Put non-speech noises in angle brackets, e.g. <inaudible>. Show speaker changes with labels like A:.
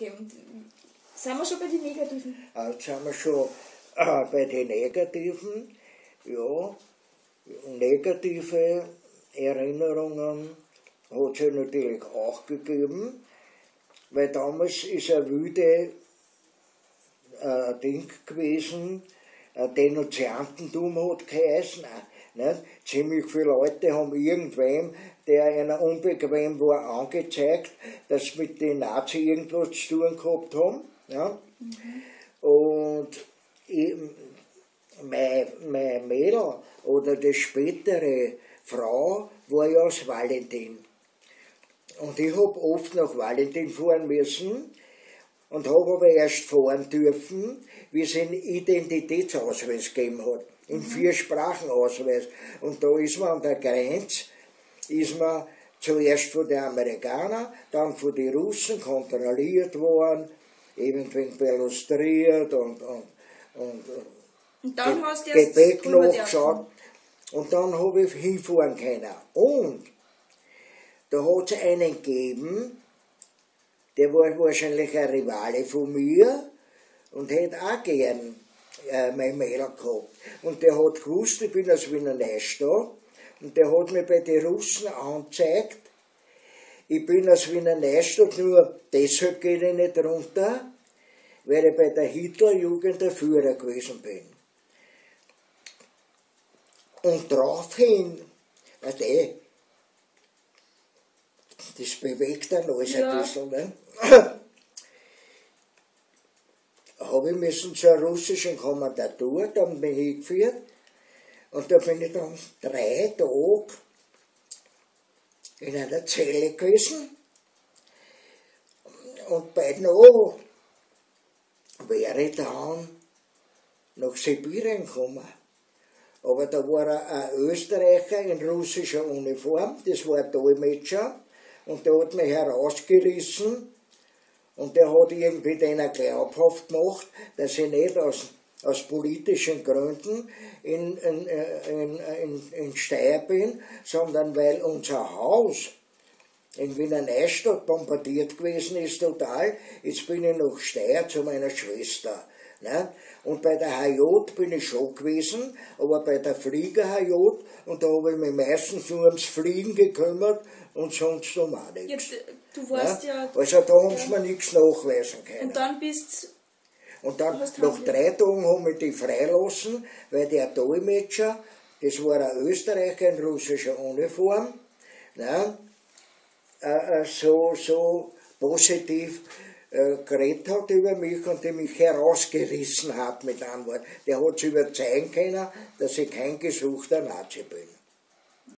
A: Okay, und sind wir schon bei den Negativen?
B: Jetzt sind wir schon äh, bei den Negativen. Ja, negative Erinnerungen hat es natürlich auch gegeben, weil damals ist ein wüde äh, Ding gewesen, ein Denunziantentum hat geheißen. Nicht? Ziemlich viele Leute haben irgendwem, der einer unbequem war, angezeigt, dass sie mit den Nazis irgendwas zu tun gehabt haben. Ja? Mhm. Und ich, mein, Mädel oder die spätere Frau war ja aus Valentin. Und ich habe oft nach Valentin fahren müssen und habe aber erst fahren dürfen, wie es einen Identitätsausweis gegeben hat. Im mhm. Vier-Sprachen-Ausweis. Und da ist man an der Grenze, ist man zuerst von den Amerikanern, dann von den Russen kontrolliert worden, eventuell belustriert und, und, und,
A: und dann hast du
B: Gepäck nachgeschaut. Und dann habe ich hinfahren können. Und da hat es einen gegeben, der war wahrscheinlich ein Rivale von mir und hätte auch gern äh, mein Mädel gehabt. Und der hat gewusst, ich bin aus Wiener Neustadt und der hat mir bei den Russen angezeigt, ich bin aus Wiener Neustadt, nur deshalb gehe ich nicht runter, weil ich bei der Hitlerjugend der Führer gewesen bin. Und daraufhin, weißt du, das bewegt dann alles ja. ein bisschen, ne? <laughs> habe ich müssen zur russischen Kommandatur, dann bin ich geführt und da bin ich dann drei Tage in einer Zelle gewesen. Und bei noch wäre ich dann nach Sibirien gekommen. Aber da war ein Österreicher in russischer Uniform, das war ein Dolmetscher, und der hat mich herausgerissen und der hat irgendwie denen glaubhaft gemacht, dass ich nicht aus, aus politischen Gründen in, in, in, in, in Steyr bin, sondern weil unser Haus in Wiener Neustadt bombardiert gewesen ist total. Jetzt bin ich nach Steyr zu meiner Schwester. Ne? Und bei der HJ bin ich schon gewesen, aber bei der Flieger HJ, und da habe ich mich meistens nur ums Fliegen gekümmert und sonst um auch nichts.
A: Jetzt, äh, du warst ja.
B: ja also da haben sie mir nichts nachweisen können.
A: Und dann bist
B: Und dann, nach drei Tagen haben wir die freilassen, weil der Dolmetscher, das war ein Österreicher in russischer Uniform, ne, äh, äh so, so positiv äh, geredet hat über mich und der mich herausgerissen hat mit Antwort. Der hat sich überzeugen können, dass ich kein gesuchter Nazi bin.